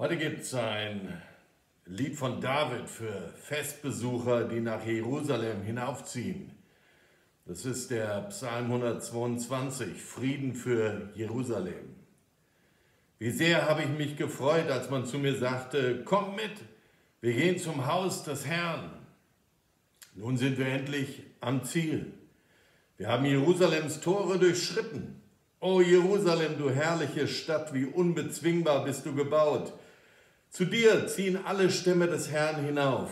Heute gibt es ein Lied von David für Festbesucher, die nach Jerusalem hinaufziehen. Das ist der Psalm 122, Frieden für Jerusalem. Wie sehr habe ich mich gefreut, als man zu mir sagte, komm mit, wir gehen zum Haus des Herrn. Nun sind wir endlich am Ziel. Wir haben Jerusalems Tore durchschritten. O Jerusalem, du herrliche Stadt, wie unbezwingbar bist du gebaut. Zu dir ziehen alle Stämme des Herrn hinauf.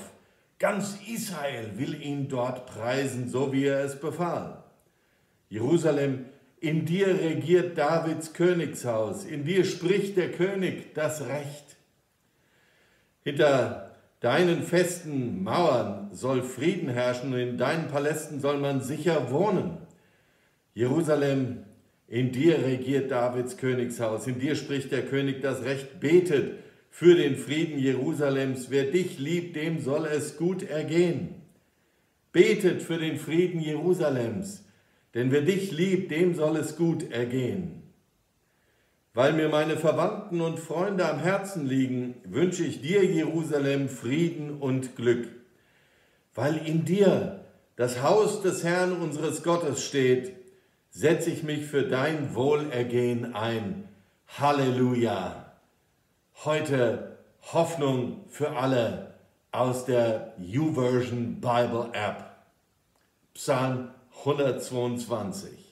Ganz Israel will ihn dort preisen, so wie er es befahl. Jerusalem, in dir regiert Davids Königshaus, in dir spricht der König das Recht. Hinter deinen festen Mauern soll Frieden herrschen und in deinen Palästen soll man sicher wohnen. Jerusalem, in dir regiert Davids Königshaus, in dir spricht der König das Recht, betet für den Frieden Jerusalems. Wer dich liebt, dem soll es gut ergehen. Betet für den Frieden Jerusalems, denn wer dich liebt, dem soll es gut ergehen. Weil mir meine Verwandten und Freunde am Herzen liegen, wünsche ich dir, Jerusalem, Frieden und Glück. Weil in dir das Haus des Herrn unseres Gottes steht, setze ich mich für dein Wohlergehen ein. Halleluja! Heute Hoffnung für alle aus der YouVersion Bible App. Psalm 122.